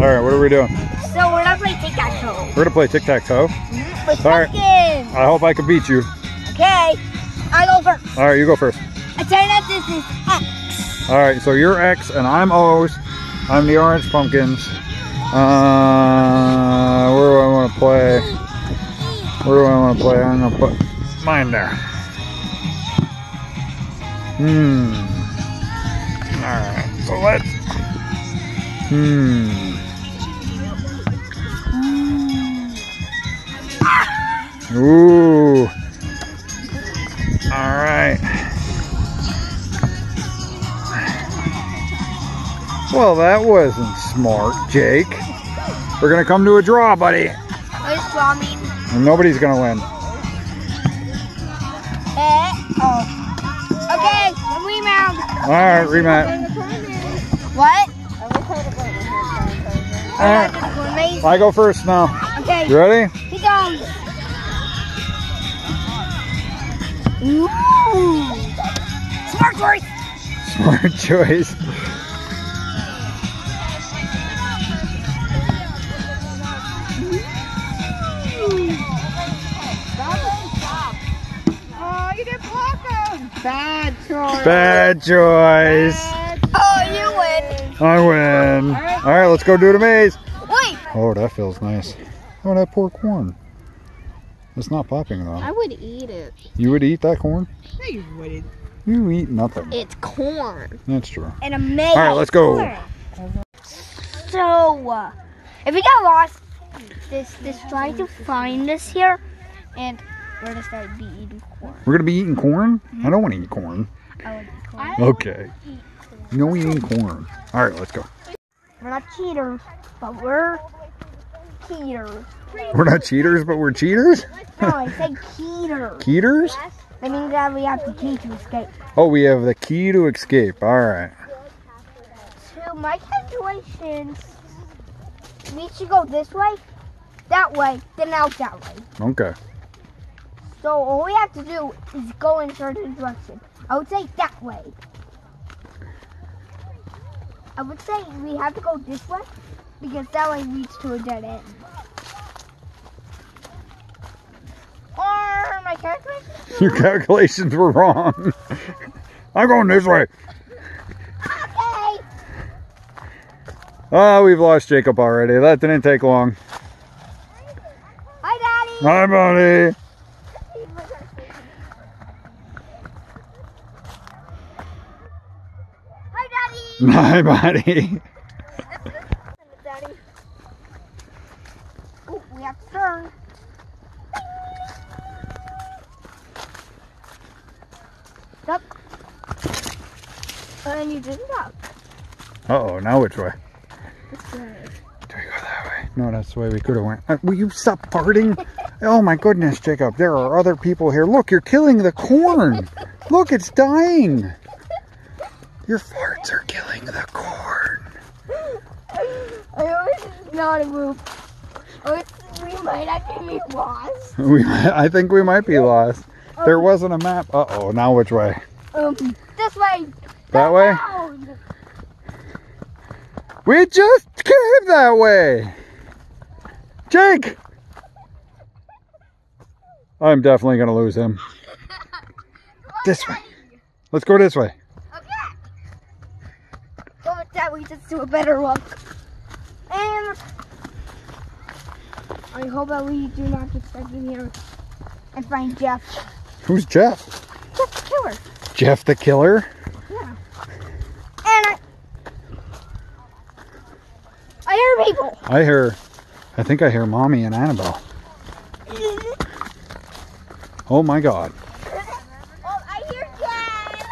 All right, what are we doing? So we're gonna play tic-tac-toe. We're gonna play tic-tac-toe. With All right. I hope I can beat you. Okay. I go first. All right, you go first. I tell you that this is X. All right, so you're X and I'm O's. I'm the orange pumpkins. Uh, where do I want to play? Where do I want to play? I'm gonna put mine there. Hmm. All right, so let's. Hmm. Ooh. All right. Well, that wasn't smart, Jake. We're gonna come to a draw, buddy. What is bombing? And nobody's gonna win. Eh. Oh. Okay. Rebound. All right, rematch. What? All right, I go first now. Okay. You ready? Ooh. Smart choice. Smart choice. Oh, you didn't. Bad choice. Bad choice. Oh, you win. I win. All right, let's go do the maze. Wait. Oh, that feels nice. Oh, that pork corn. It's not popping though. I would eat it. You would eat that corn? No, you wouldn't. You eat nothing. It's corn. That's true. And a maze. All right, let's go. So, uh, if we got lost, this this try to find us here, and we're gonna start be eating corn. We're gonna be eating corn. I don't want to eat corn. I would eat corn. Okay. No eating corn. All right, let's go. We're not cheaters, but we're cheaters. We're not cheaters, but we're cheaters. No, I said cheaters. Keeters? That means that we have the key to escape. Oh, we have the key to escape. All right. To my calculations, we should go this way, that way, then out that way. Okay. So all we have to do is go in a certain direction. I would say that way. I would say we have to go this way because that way leads to a dead end. My calculations? Your calculations were wrong. I'm going this way. Okay. Oh, we've lost Jacob already. That didn't take long. Hi, Daddy. Hi, buddy. Hi, Daddy. Hi, buddy. Daddy. Oh, we have to turn. Stop. And you didn't stop. Uh-oh, now which way? This way. Do we go that way? No, that's the way we could have went. Uh, will you stop farting? oh my goodness, Jacob. There are other people here. Look, you're killing the corn. Look, it's dying. Your farts are killing the corn. I always not a move. We might actually be lost. We, I think we might be lost. There wasn't a map. Uh-oh, now which way? Um, this way. That way? Down. We just came that way. Jake! I'm definitely going to lose him. This way. Let's go this way. Okay. Go with that. We just do a better look. And I hope that we do not get stuck in here and find Jeff. Who's Jeff? Jeff the killer. Jeff the killer? Yeah. And I, I hear people. I hear, I think I hear Mommy and Annabelle. Oh my God. Oh, I hear Jeff.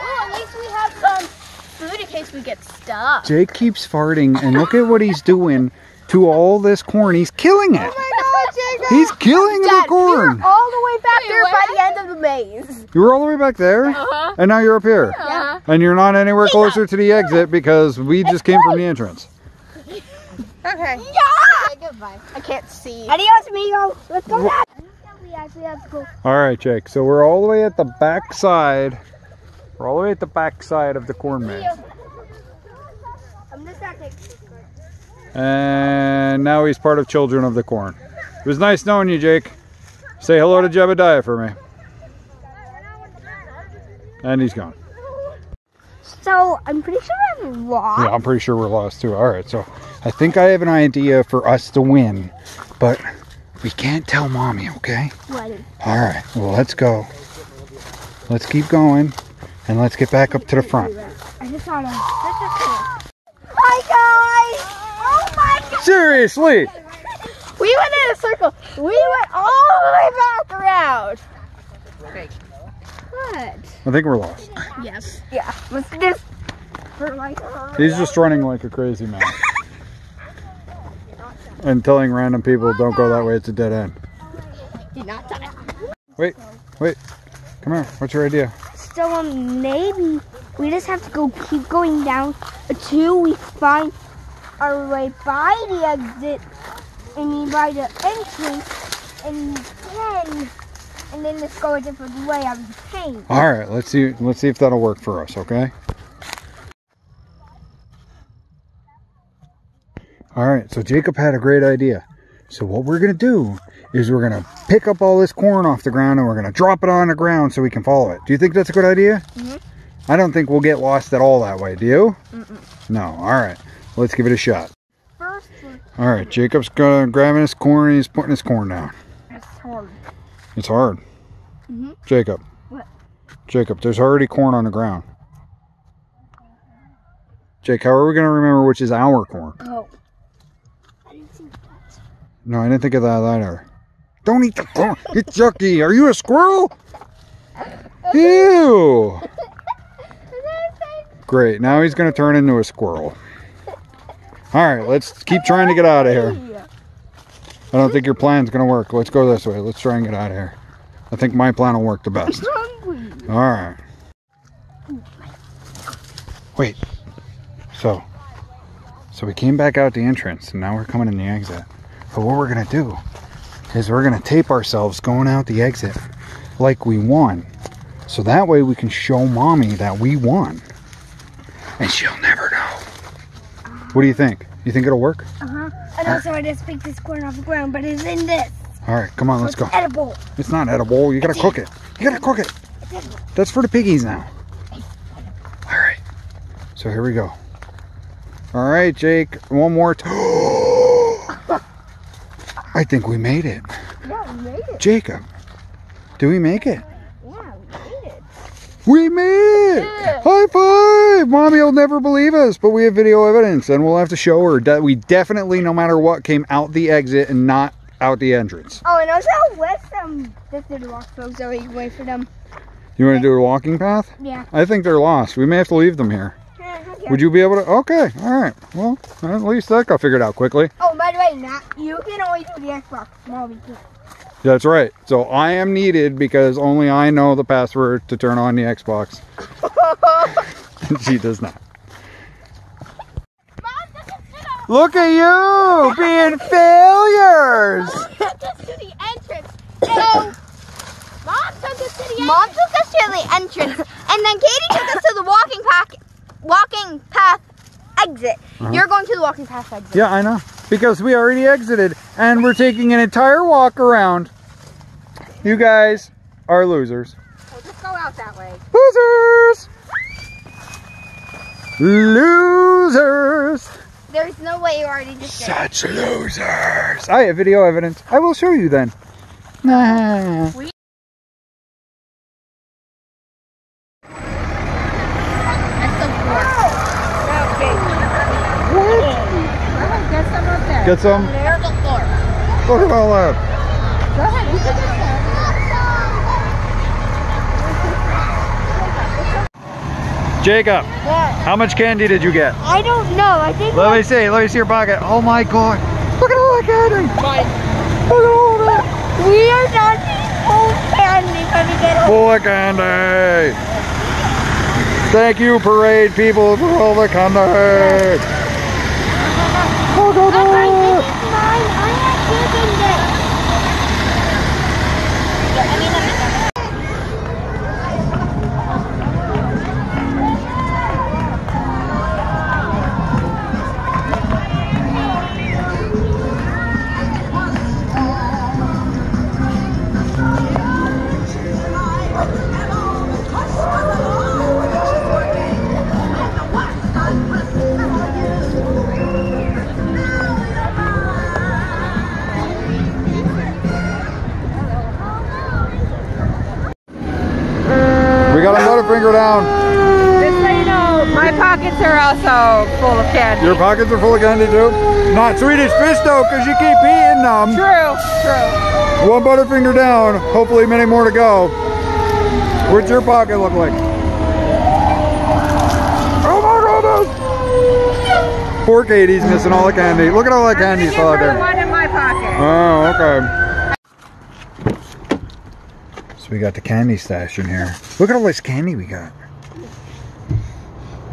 Oh, at least we have some food in case we get stuck. Jake keeps farting and look at what he's doing to all this corn. He's killing it. Oh my God, Jacob. He's killing the corn. We're all the way back Wait, there by where? the end of the maze. You were all the way back there, Uh-huh. and now you're up here. Uh-huh. And you're not anywhere closer to the exit because we just came from the entrance. Okay. Yeah. Okay, goodbye. I can't see. Adios, amigos. Let's go back. We actually have to go. All right, Jake. So we're all the way at the back side We're all the way at the back side of the corn maze. I'm just not taking And now he's part of Children of the Corn. It was nice knowing you, Jake. Say hello to Jebediah for me. And he's gone. So I'm pretty sure I'm lost. Yeah, I'm pretty sure we're lost too. All right, so I think I have an idea for us to win, but we can't tell mommy, okay? What? All right, well, let's go. Let's keep going, and let's get back up to the front. I just saw them. Hi guys! Oh my god! Seriously? We went in a circle. We went all the way back around. What? I think we're lost. Yes. Yeah, let's just for like He's just running like a crazy man. And telling random people, don't go that way, it's a dead end. Did not die. Wait, wait. Come here. What's your idea? So um, maybe we just have to go keep going down until we find our way by the exit and then by the entrance and then and then just go a different way out of the pain. All right, let's see. Let's see if that'll work for us. Okay. All right. So Jacob had a great idea. So what we're gonna do is we're gonna pick up all this corn off the ground and we're gonna drop it on the ground so we can follow it. Do you think that's a good idea? Mhm. I don't think we'll get lost at all that way. Do you? No. All right. Let's give it a shot. First, All right. Jacob's gonna grabbing his corn and he's putting his corn down. It's hard. Hard. Mhm. Jacob. What? Jacob, there's already corn on the ground. Jake, how are we going to remember which is our corn? Oh. I didn't see that. No, I didn't think of that either. Don't eat the corn. It's yucky. Are you a squirrel? Ew. Great. Now he's going to turn into a squirrel. All right, let's keep trying to get out of here. I don't think your plan's going to work. Let's go this way. Let's try and get out of here. I think my plan will work the best. All right. Wait. So, so we came back out the entrance, and now we're coming in the exit. But what we're gonna do is we're gonna tape ourselves going out the exit like we won, so that way we can show mommy that we won, and she'll never know. What do you think? You think it'll work? Uh-huh. And also I just picked this corn off the ground, but it's in this. All right, come on, let's go. It's edible. It's not edible. You gotta cook it. You gotta cook it. That's for the piggies now. All right. So here we go. All right, Jake. One more. T- I think we made it. Yeah, we made it. Jacob, do we make it? Yeah, we made it. We made it! High five! Mommy will never believe us, but we have video evidence, and we'll have to show her that we definitely, no matter what, came out the exit and not out the entrance. Oh, and also let's um just do the walk folks so we wait for them. You want to do a walking path? Yeah. I think they're lost. We may have to leave them here. Would you be able to? Okay, all right. Well, at least that got figured out quickly. Oh, by the way, Matt, you can only do the Xbox. Mommy can't. That's right. So I am needed because only I know the password to turn on the Xbox. she does not. Look at you being failures. took us to the entrance. So, Mom took us to the Mom took us to the entrance, and then Katie took us to the walking path, walking path exit. Uh-huh. You're going to the walking path exit. Yeah, I know. Because we already exited and we're taking an entire walk around. You guys are losers. We'll just go out that way. Losers! Losers! There's no way you already just did. it. Such losers! I have video evidence. I will show you then. Nah. That's the fork. What? Get some up there. Get some? Look at all that. Go ahead. You can get some. Jacob, What? how much candy did you get? I don't know. I think Let me see. Let me see your pocket. Oh my god. Look at all that candy. Look at all that. we are not full candy when we get Full of candy. Thank you, parade people, for all the candy. Look at that. My pockets are also full of candy. Your pockets are full of candy too? Not Swedish fish though, because you keep eating them. True, true. One Butterfinger down. Hopefully many more to go. What's your pocket look like? Oh my goodness! Poor Katie's missing all the candy. Look at all that candy still out gonna give her the there. one in my pocket. Oh, okay. So we got the candy stash in here. Look at all this candy we got.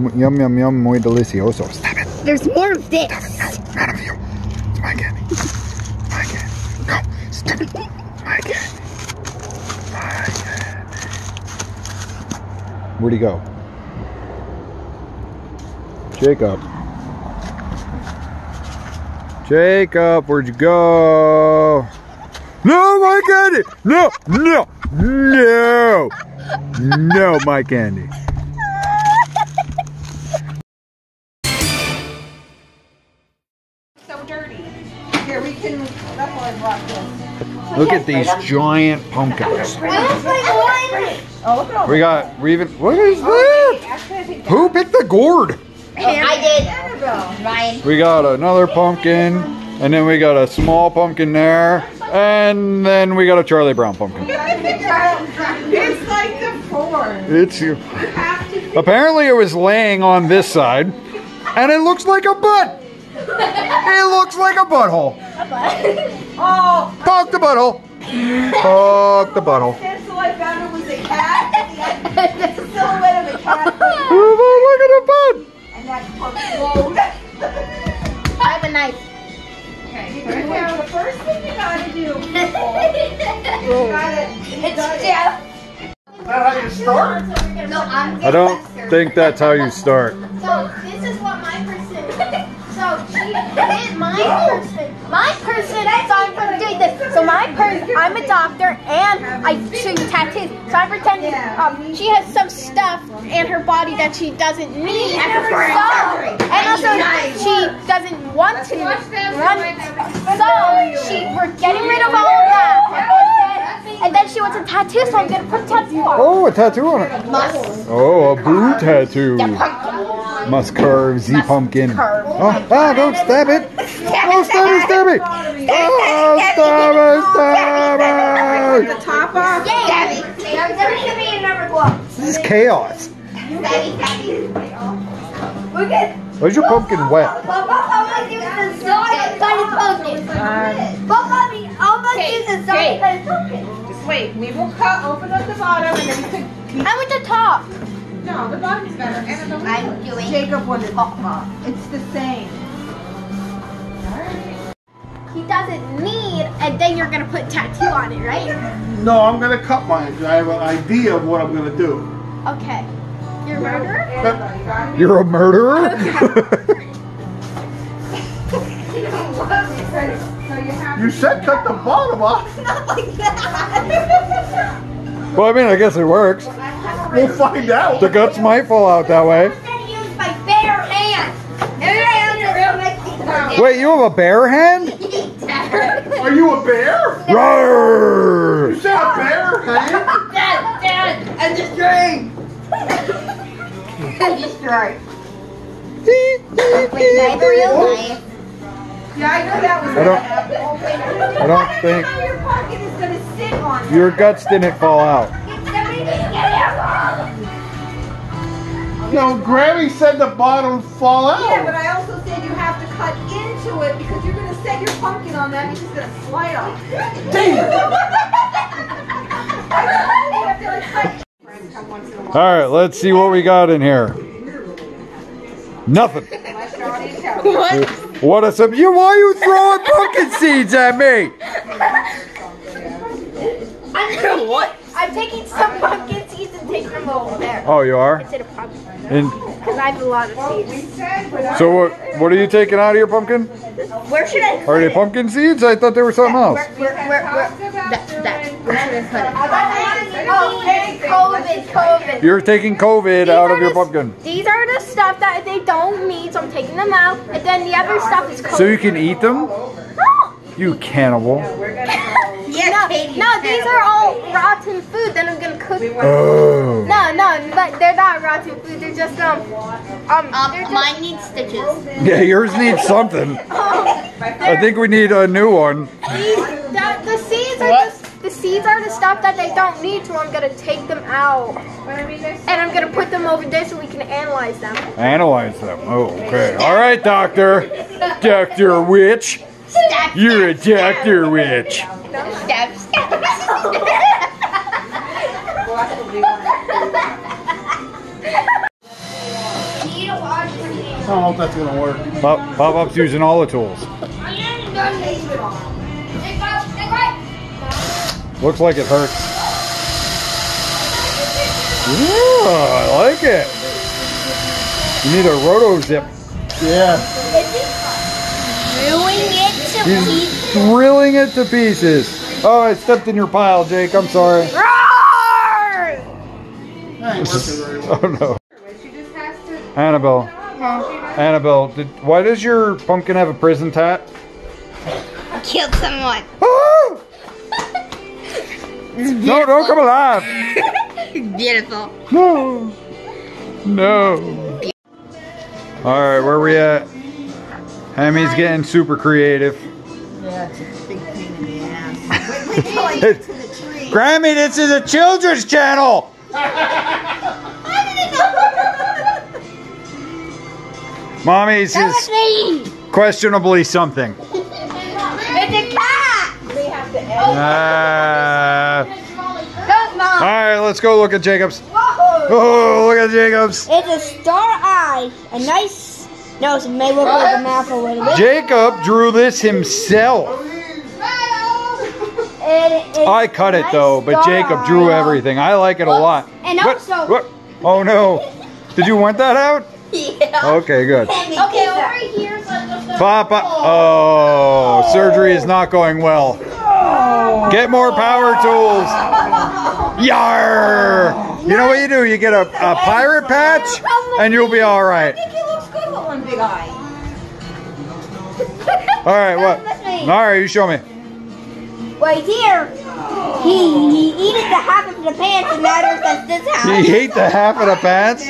Yum, yum, yum, muy delicioso. Stop it. There's more of this. No, none of you. It's my candy. My candy. No, stop it. My candy. My candy. Where'd he go? Jacob. Jacob, where'd you go? No, my candy! No, no, no! No, my candy. Look at these giant pumpkins. Oh, look at all We got, we even, what is that? Actually, Who picked the gourd? I did. Annabelle. Ryan. We got another pumpkin, and then we got a small pumpkin there, and then we got a Charlie Brown pumpkin. It's like the form. It's you. Apparently it was laying on this side, and it looks like a butt. It looks like a butthole. Oh, Poke the butthole. Poke the butthole. pencil I found it was a cat. It's a silhouette of a cat. Oh, look at the butt. And that part flowed. I have a knife. Okay, now the first thing you gotta do, you gotta, you gotta, Jeff. that how you start? No, I'm I don't think that's how you start. So this is what my person. So she did my person. My person. So I'm from doing this. So my person. I'm a doctor and I do tattoos. So I'm pretending. Um, she has some stuff in her body that she doesn't need. So and also she doesn't want to. Want, so she we're getting rid of all of that. And then she wants a tattoo, so I'm gonna put a tattoo on. Oh, a tattoo on it. Oh, a boo tattoo. Must curve Z pumpkin. Oh, ah, don't stab it. Don't stab it, stab it. Oh, stab it, stab it. the top off. Yay! There's gonna be another glove. This is chaos. Daddy, daddy. Look at. Your pumpkin wet? Papa, I'm gonna use the side pumpkin. Papa, I'm gonna use the side pumpkin. Just wait, we will cut, open up the bottom, and then we could, I want the top. no, the bottom's better. Annabelle, I'm doing. Jacob wanted the top. It's the same. He doesn't need, and then you're gonna put tattoo on it, right? No, I'm gonna cut mine. I have an idea of what I'm gonna do. Okay. You're a murderer? Annabelle, you got it? You're a murderer? So you You said cut the bottom off. Not like that. well, I mean, I guess it works. We'll find out. The guts might fall out that way. I'm gonna use my bare hand. Wait, you have a bare hand? Are you a bear? Roar! You said a bear, hey? Dad, Dad, I'm destroying. I'm destroying. Wait, can I have a real knife? Yeah, I know that was. I don't- oh, I don't think How your pocket is gonna sit on. your guts didn't fall out. No, Granny said the bottom fall out. Yeah, but. I also said you have to cut into it because you're gonna set your pumpkin on that and it's just gonna slide off. You have to, like, cut- Friends come once in a while. All right, let's see what we got in here. Nothing. Unless you're on each other. What a sub! You why are you throwing pumpkin seeds at me? I'm what? I'm taking some pumpkin seeds and taking them over there. Oh, you are. Instead of pumpkin. And Because I have a lot of seeds. so what? What are you taking out of your pumpkin? Where should I Are they pumpkin seeds? I thought they were something else. Where, where, where, where, that, that, where should I put it? Oh, hey, COVID, COVID. You're taking COVID out of your pumpkin, These are the stuff that they don't need, so I'm taking them out. And then the other stuff is COVID. so you can eat them. No. You cannibal. Yeah, Yeah, no, no, these are all rotten food that I'm gonna cook. Oh. No, no, but they're not rotten food. They're just um, um, Um, they're just, mine needs stitches. Yeah, yours needs something. I think we need a new one. these, the, the seeds are What? just the seeds are the stuff that they don't need, so I'm gonna take them out. And I'm gonna put them over there so we can analyze them. Analyze them. Oh, okay. All right, doctor. Doctor Witch. Stab, You're a doctor witch. stab, stab. Oh, I don't know if that's gonna work. Pop, Pop Up's using all the tools. Looks like it hurts. Yeah, I like it. You need a RotoZip. Yeah. Ruining it to He's drilling it to pieces. Oh, I stepped in your pile, Jake. I'm sorry. That very well. Oh no. Annabelle. Uh-huh. Annabelle, did, why does your pumpkin have a prison tat? Killed someone. No, don't come alive. Beautiful. No. No. All right, where are we at? Hemmy's getting super creative. Yeah, it's a big pain in the ass. Wait till I get to the tree. Grammy, this is a children's channel. Mommy's is questionably something. It's a cat. Uh, Look, mom. all right, let's go look at Jacob's. Whoa. Oh, look at Jacob's. It's a star eye. A nice. No, it may look like a map a little bit. Jacob drew this himself. It- it's I cut it nice though, but Jacob drew eye. everything. I like it a lot. And What- also- what? Oh no. Did you want that out? Yeah. Okay, good. Okay, over here. Papa. Oh, surgery is not going well. Get more power tools. Yar! You know what you do? You get a, a pirate patch, and you'll be all right. It looks good with one big eye. All right, what? All right, you show me. Right here. He he eated the half of the pants and now there's just this half. You ate the half of the pants.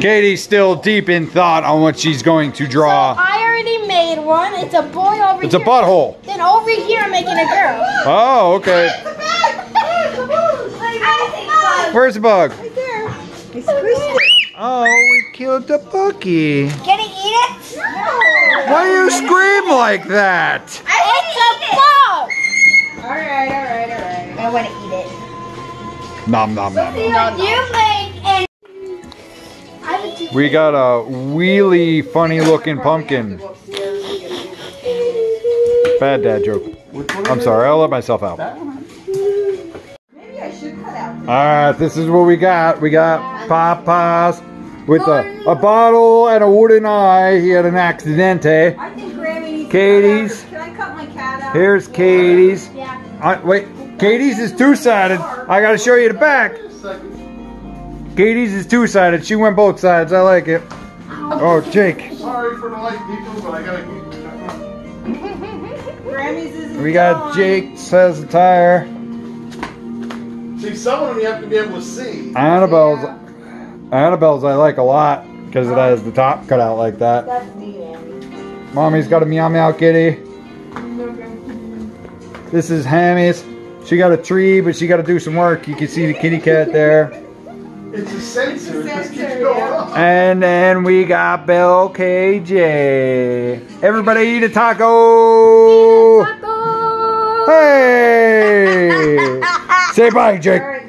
Katie's still deep in thought on what she's going to draw. I already made one. It's a boy over It's a butthole. Then over here I'm making a girl. Oh, okay. Where's the bug? I squished it. Oh, we killed the bucky. Can he eat it? Why do you scream like that? It's a bug. Alright, alright, alright. I want to eat it. Nom nom nom. nom. You make an. We got a wheelie, funny looking pumpkin. Bad dad joke. I'm sorry, I'll let myself out. Alright, this is what we got. We got Papa's with a, a bottle and a wooden eye. He had an accidente. I think Grammy Katie's. to cut out. Can I cut my cat out? Here's Katie's. Yeah. I, wait, Katie's is two sided. I gotta show you the back. Katie's is two sided. She went both sides. I like it. Oh, Jake. Sorry for the light people, but I gotta keep. Grammy's isn't We got gone. Jake says the tire. See, some of them you have to be able to see. Annabelle's. Annabelle's I like a lot because it has the top cut out like that. That's neat, Andy. Mommy's got a meow meow kitty. This is Hammy's. She got a tree, but she got to do some work. You can see the kitty cat there. It's a sensor. It just keeps sensor, going yeah. up. And then we got Bill KJ. Everybody eat a taco. Hey! Say bye, Jake.